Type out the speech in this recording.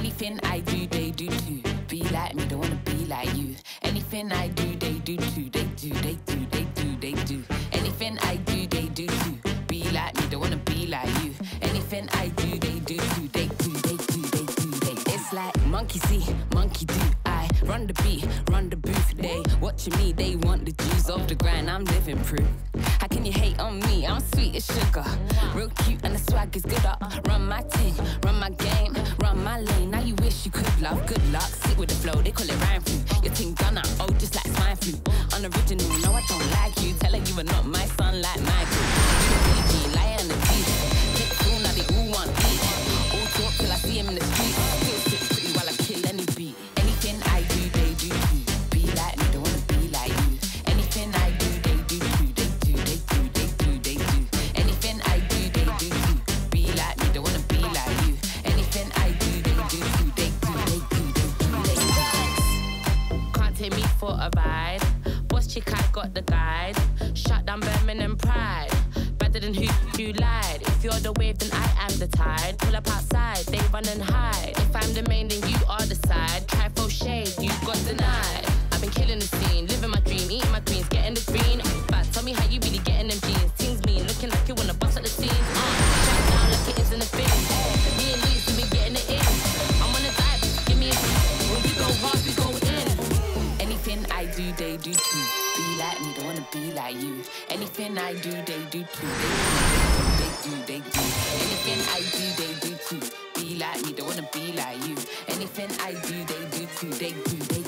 Anything I do, they do too. Be like me, don't wanna be like you. Anything I do, they do too. They do, they do, they do, they do. Anything I do, they do too. Be like me, don't wanna be like you. Anything I do, they do too. They do, they do, they do, they do. It's like monkey see, monkey do. I run the beat, run the booth. They watching me, they want the juice off the grind. I'm living proof. How can you hate on me? I'm sweet as sugar. Real cute and the swag is good up. Run my team, run my game, run my lane. Now you wish you could love. Good luck, sit with the flow. They call it rhyme flu. Your team gunner, oh just like swine flu. Unoriginal, no I don't like you. Tell her you are not my son like Michael. Take me for a chick, I got the guide. Shut down Birmingham Pride. Better than who you lied. If you're the wave, then I am the tide. Pull up outside, they run and hide. If I'm the main, then you are the side. Try for shade, you got denied. Do, they do too. Be like me, don't wanna be like you. Anything I do, they do too. They do, they do, they do. Anything I do, they do too. Be like me, don't wanna be like you. Anything I do, they do too. They do, they do.